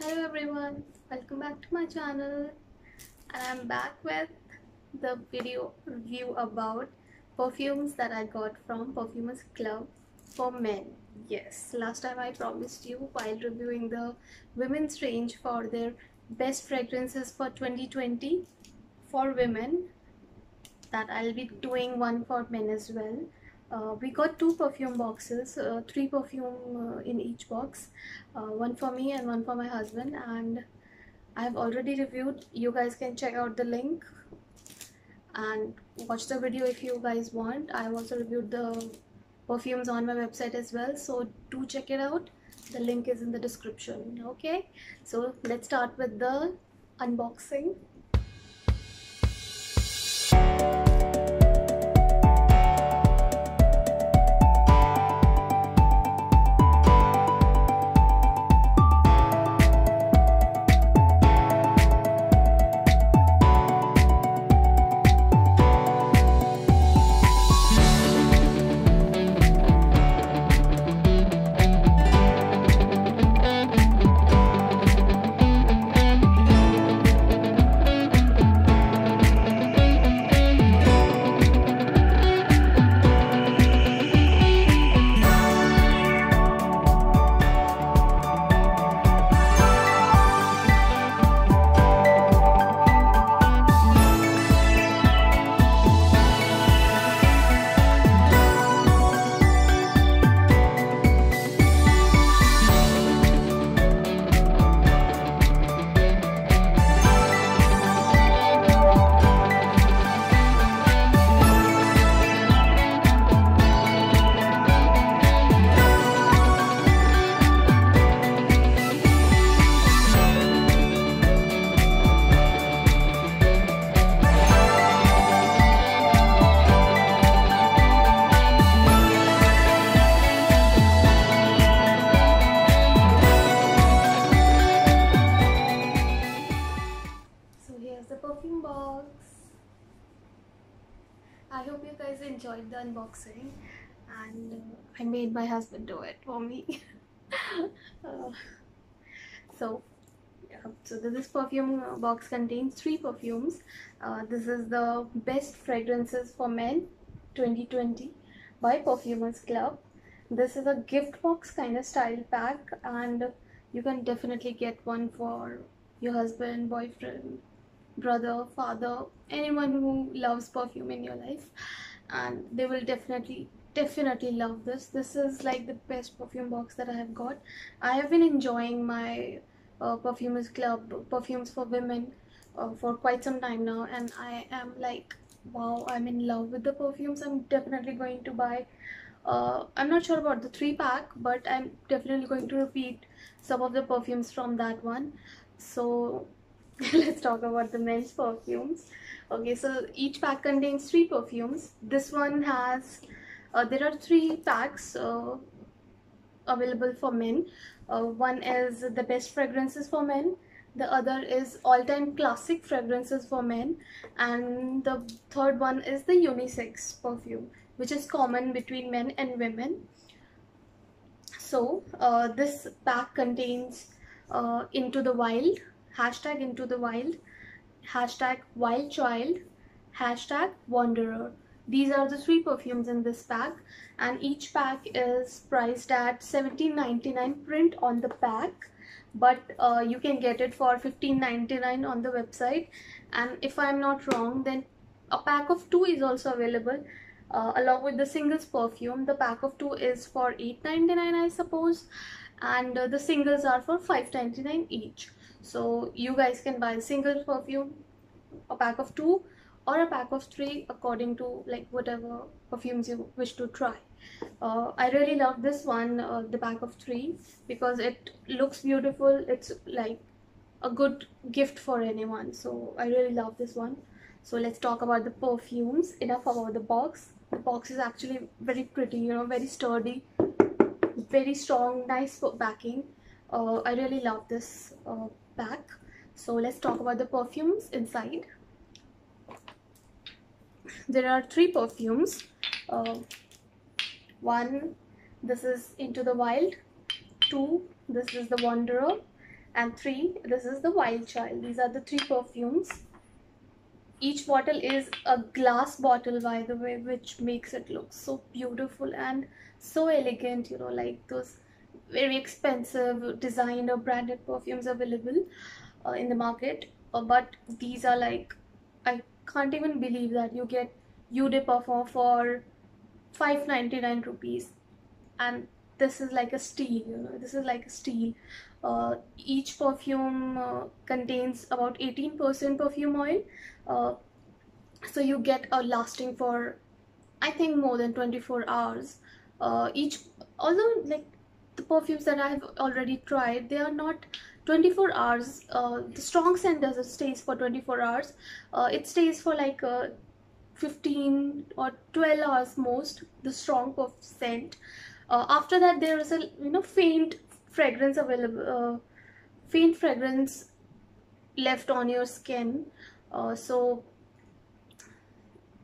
hello everyone. Welcome back to my channel. And i'm back with the video review about perfumes that i got from perfumers club for men. Yes last time i promised you while reviewing the women's range for their best fragrances for 2020 for women that i'll be doing one for men as well uh, we got two perfume boxes uh, three perfume uh, in each box. Uh, one for me and one for my husband. And I've already reviewed. You guys can check out the link and watch the video if you guys want. I've also reviewed the perfumes on my website as well. So do check it out. The link is in the description okay? So let's start with the unboxing and uh, i made my husband do it for me. Uh, so yeah, so this perfume box contains three perfumes. Uh, this is the best fragrances for men 2020 by perfumers club. This is a gift box kind of style pack and you can definitely get one for your husband boyfriend brother father anyone who loves perfume in your life. And they will definitely definitely love this. This is like the best perfume box that i have got. I have been enjoying my uh, perfumers club perfumes for women uh, for quite some time now and i am like wow i'm in love with the perfumes i'm definitely going to buy. Uh, i'm not sure about the three pack but i'm definitely going to repeat some of the perfumes from that one. So let's talk about the men's perfumes. Okay so each pack contains three perfumes. This one has uh, there are three packs uh, available for men. Uh, one is the best fragrances for men. The other is all-time classic fragrances for men. And the third one is the unisex perfume which is common between men and women. So uh, this pack contains uh, into the wild hashtag into the wild hashtag wild child hashtag wanderer these are the three perfumes in this pack and each pack is priced at 17.99 print on the pack but uh, you can get it for 15.99 on the website. And if i'm not wrong then a pack of two is also available uh, along with the singles perfume. The pack of two is for 8.99 i suppose and uh, the singles are for 5.99 each. So you guys can buy a single perfume a pack of two or a pack of three according to like whatever perfumes you wish to try. Uh, i really love this one uh, the pack of three because it looks beautiful. It's like a good gift for anyone. So i really love this one. So let's talk about the perfumes. Enough about the box. The box is actually very pretty you know very sturdy very strong nice backing. Uh, i really love this uh, pack. So let's talk about the perfumes inside there are three perfumes. Uh, one this is into the wild. Two this is the wanderer. And three this is the wild child. These are the three perfumes. Each bottle is a glass bottle by the way which makes it look so beautiful and so elegant you know like those very expensive designer branded perfumes available uh, in the market. Uh, but these are like can't even believe that you get Eau de Parfum for 599 rupees. And this is like a steal you know this is like a steal uh, each perfume uh, contains about 18% perfume oil. Uh, so you get a lasting for I think more than 24 hours. Uh, each although like the perfumes that I have already tried they are not 24 hours uh, the strong scent doesn't stays for 24 hours. Uh, it stays for like 15 or 12 hours most the strong of scent. Uh, after that there is a you know faint fragrance available uh, faint fragrance left on your skin. Uh, so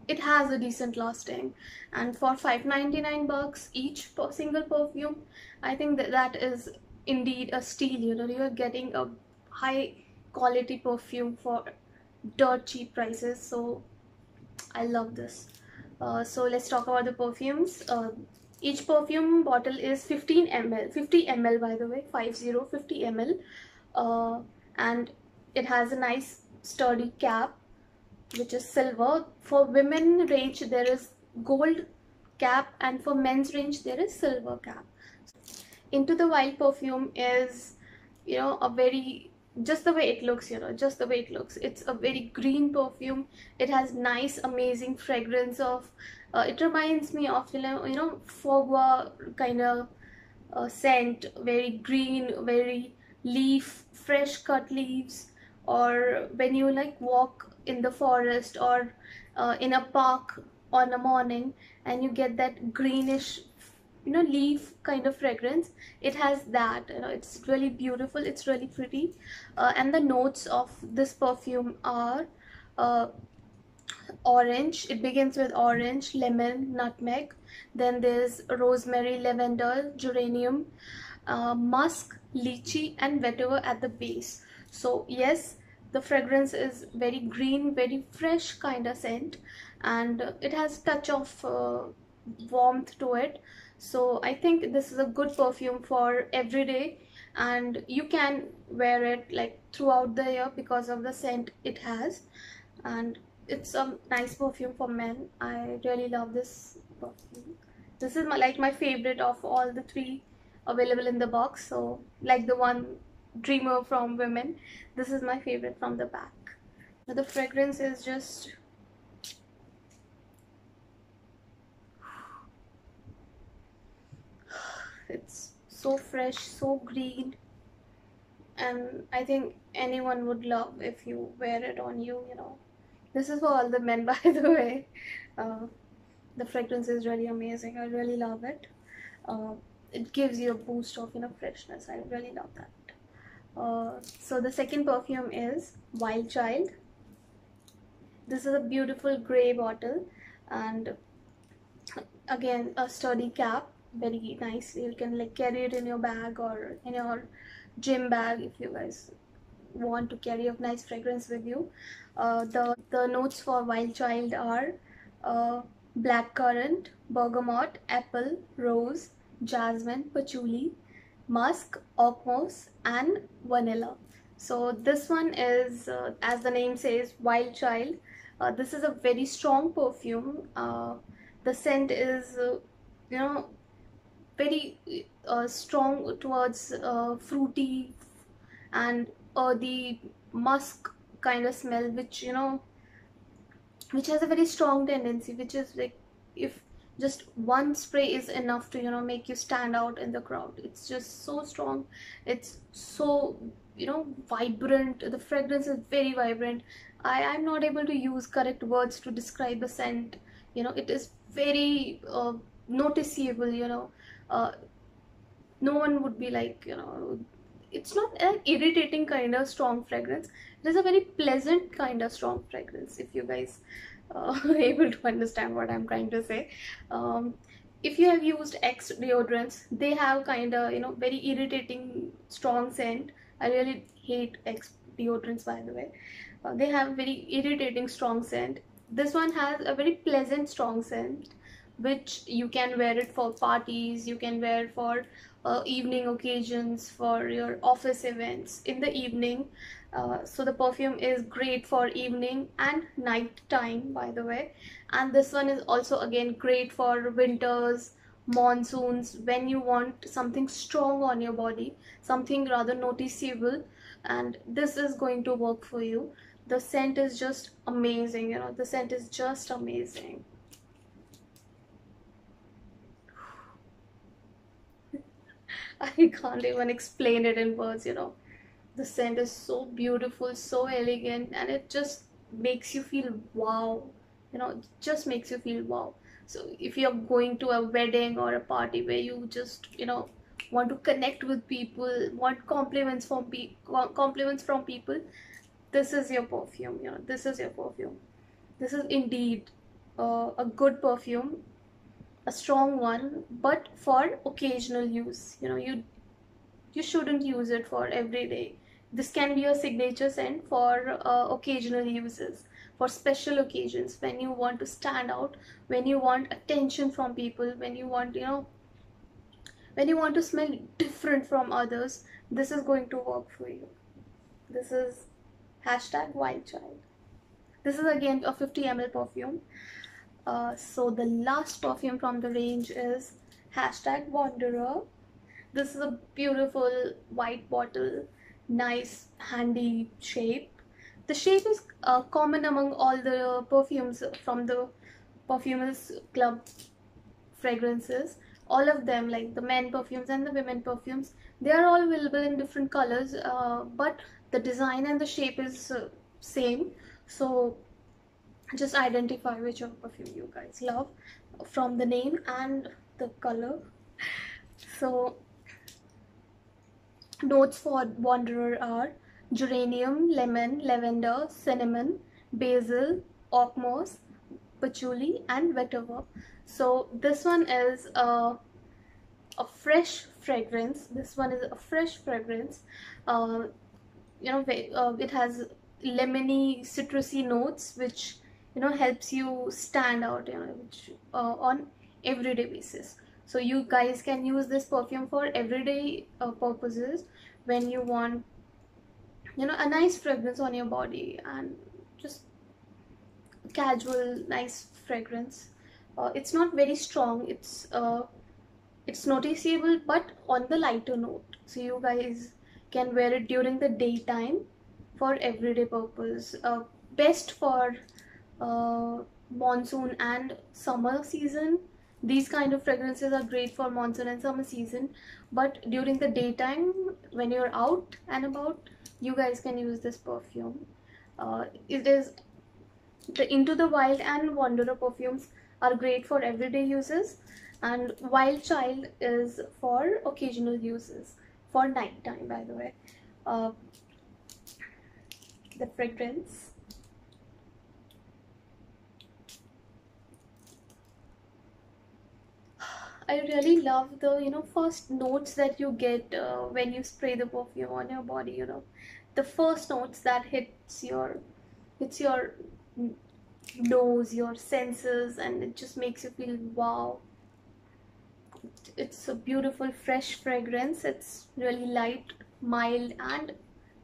it has a decent lasting. And for 5.99 bucks each per single perfume i think that that is indeed a steal you know you're getting a high quality perfume for dirt cheap prices so i love this. Uh, so let's talk about the perfumes. Uh, each perfume bottle is 15 ml 50 ml by the way 50 50 ml uh, and it has a nice sturdy cap which is silver. For women range there is gold cap and for men's range there is silver cap into the wild perfume is you know a very just the way it looks you know just the way it looks. It's a very green perfume. It has nice amazing fragrance of uh, it reminds me of you know you know fogua kind of uh, scent very green very leaf fresh cut leaves. Or when you like walk in the forest or uh, in a park on a morning and you get that greenish you know leaf kind of fragrance it has that you know it's really beautiful it's really pretty. Uh, and the notes of this perfume are uh, orange it begins with orange lemon nutmeg then there's rosemary lavender geranium uh, musk lychee and vetiver at the base. So yes the fragrance is very green very fresh kind of scent and it has touch of uh, warmth to it so i think this is a good perfume for every day. And you can wear it like throughout the year because of the scent it has. And it's a nice perfume for men. I really love this perfume. This is my, like my favorite of all the three available in the box. So like the one dreamer from women this is my favorite from the back. The fragrance is just it's so fresh so green. And i think anyone would love if you wear it on you you know. This is for all the men by the way. Uh, the fragrance is really amazing. I really love it. Uh, it gives you a boost of you know freshness. I really love that. Uh, so the second perfume is wild child. This is a beautiful gray bottle and again a sturdy cap very nice you can like carry it in your bag or in your gym bag if you guys want to carry a nice fragrance with you uh, the, the notes for Wild Child are uh, blackcurrant, bergamot, apple, rose, jasmine, patchouli, musk, oak moss and vanilla. So this one is, uh, as the name says, Wild Child. Uh, this is a very strong perfume. Uh, the scent is, uh, you know, very uh, strong towards uh, fruity and uh, the musk kind of smell which you know which has a very strong tendency which is like if just one spray is enough to you know make you stand out in the crowd it's just so strong. It's so you know vibrant. The fragrance is very vibrant. I i'm not able to use correct words to describe the scent. You know it is very uh, noticeable you know uh, no one would be like you know it's not an irritating kind of strong fragrance it is a very pleasant kind of strong fragrance if you guys uh, are able to understand what i'm trying to say um, if you have used Axe deodorants, they have kind of, you know, very irritating strong scent I really hate Axe deodorants by the way. Uh, they have very irritating strong scent. This one has a very pleasant strong scent which you can wear it for parties, you can wear for uh, evening occasions, for your office events in the evening. Uh, so the perfume is great for evening and night time by the way. And this one is also again great for winters monsoons when you want something strong on your body something rather noticeable. And this is going to work for you. The scent is just amazing you know the scent is just amazing I can't even explain it in words you know. The scent is so beautiful so elegant and it just makes you feel wow you know just makes you feel wow. So if you're going to a wedding or a party where you just you know want to connect with people want compliments from people compliments from people this is your perfume you know this is your perfume. This is indeed uh, a good perfume a strong one but for occasional use you know you you shouldn't use it for every day this can be a signature scent for uh, occasional uses, for special occasions when you want to stand out, when you want attention from people, when you want, you know, when you want to smell different from others, this is going to work for you. This is hashtag wild child. This is again a 50 ml perfume. Uh, so the last perfume from the range is hashtag wanderer. This is a beautiful white bottle nice handy shape. The shape is uh, common among all the perfumes from the perfumers club fragrances. All of them like the men perfumes and the women perfumes they are all available in different colors uh, but the design and the shape is uh, same. So just identify which perfume you guys love from the name and the color so Notes for Wanderer are geranium, lemon, lavender, cinnamon, basil, oak moss, patchouli and vetiver. So this one is a, a fresh fragrance. This one is a fresh fragrance. Uh, you know, uh, it has lemony, citrusy notes which you know helps you stand out you know which, uh, on everyday basis. So you guys can use this perfume for everyday uh, purposes when you want you know a nice fragrance on your body and just casual nice fragrance. Uh, it's not very strong. It's uh, it's noticeable but on the lighter note. So you guys can wear it during the daytime for everyday purpose. Uh, best for uh, monsoon and summer season. These kind of fragrances are great for monsoon and summer season. But during the daytime when you're out and about you guys can use this perfume. Uh, it is the into the wild and wanderer perfumes are great for everyday uses. And wild child is for occasional uses for nighttime by the way. Uh, the fragrance I really love the you know first notes that you get uh, when you spray the perfume on your body you know. The first notes that hits your hits your nose your senses and it just makes you feel wow. It's a beautiful fresh fragrance. It's really light mild and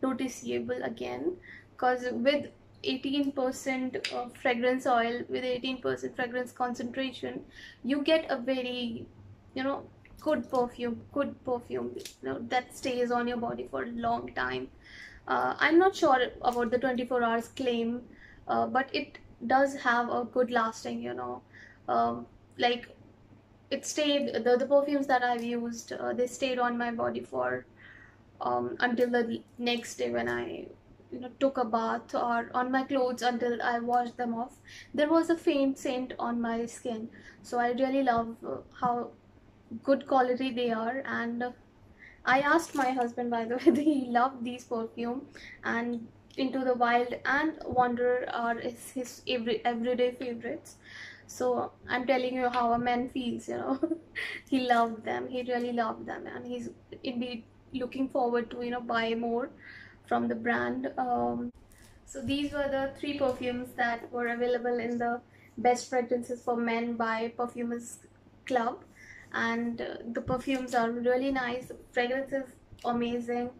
noticeable again. Because with 18% of fragrance oil with 18% fragrance concentration you get a very you know good perfume good perfume you know that stays on your body for a long time. Uh, i'm not sure about the 24 hours claim uh, but it does have a good lasting you know um, like it stayed the, the perfumes that i've used uh, they stayed on my body for um, until the next day when i you know took a bath or on my clothes until I washed them off. There was a faint scent on my skin. So I really love uh, how good quality they are. And uh, I asked my husband by the way he loved these perfume and into the wild and wanderer are his, his every everyday favorites. So i'm telling you how a man feels you know. He loved them. He really loved them. And he's indeed looking forward to you know buy more from the brand um, so these were the three perfumes that were available in the best fragrances for men by perfumers club. And uh, the perfumes are really nice fragrance is amazing.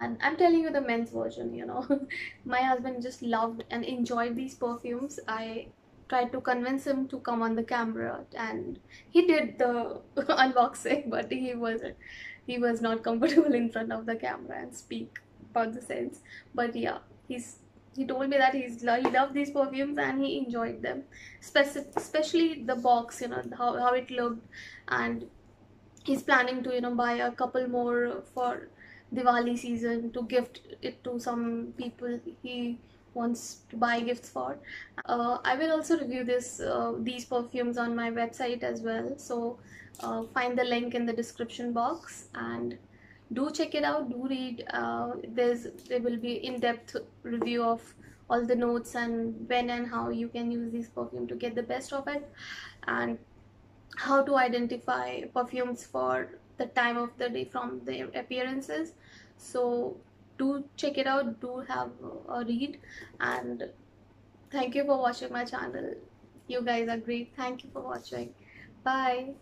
And i'm telling you the men's version you know. My husband just loved and enjoyed these perfumes. I tried to convince him to come on the camera and he did the unboxing but he was he was not comfortable in front of the camera and speak about the scents but yeah he's he told me that he's he loved these perfumes and he enjoyed them Speci- especially the box you know how, how it looked and he's planning to you know buy a couple more for Diwali season to gift it to some people he wants to buy gifts for. Uh, I will also review this uh, these perfumes on my website as well. So uh, find the link in the description box and do check it out. Do read. Uh, there's there will be in-depth review of all the notes and when and how you can use this perfume to get the best of it. And how to identify perfumes for the time of the day from their appearances. So do check it out do have a read. And thank you for watching my channel. You guys are great. Thank you for watching. Bye